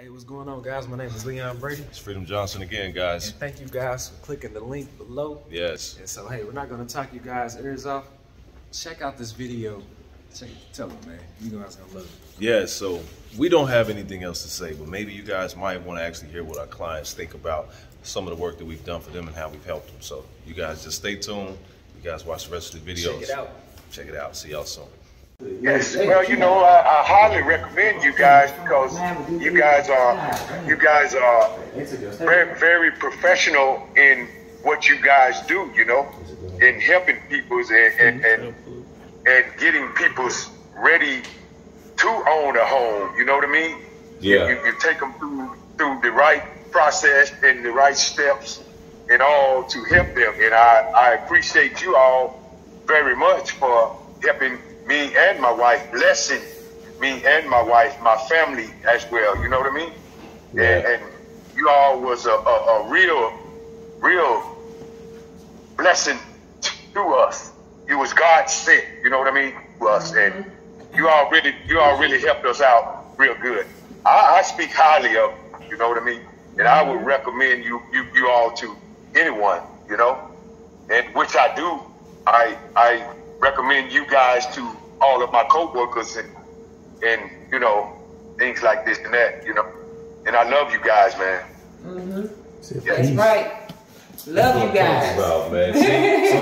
Hey, what's going on, guys? My name is Leon Brady. It's Freedom Johnson again, guys. And thank you guys for clicking the link below. Yes. And so, hey, we're not going to talk you guys' ears off. Check out this video. Check, tell them, man. You guys going to love it. Yeah, so we don't have anything else to say, but maybe you guys might want to actually hear what our clients think about some of the work that we've done for them and how we've helped them. So you guys just stay tuned. You guys watch the rest of the videos. Check it out. Check it out. See y'all soon. Yes, well, you know, I, I highly recommend you guys because you guys are you guys are very very professional in what you guys do. You know, in helping people's and and and, and getting people's ready to own a home. You know what I mean? Yeah. You, you, you take them through through the right process and the right steps and all to help them. And I I appreciate you all very much for helping me and my wife, blessing me and my wife, my family as well. You know what I mean? Yeah. And, and you all was a, a, a real, real blessing to us. It was God sent. You know what I mean? To us, mm-hmm. and you all really, you all really helped us out real good. I, I speak highly of. You know what I mean? And I would mm-hmm. recommend you, you, you all to anyone. You know, and which I do. I, I recommend you guys to all of my coworkers and and you know things like this and that, you know. And I love you guys, man. Mm-hmm. That's right. Love you guys. About, man. See?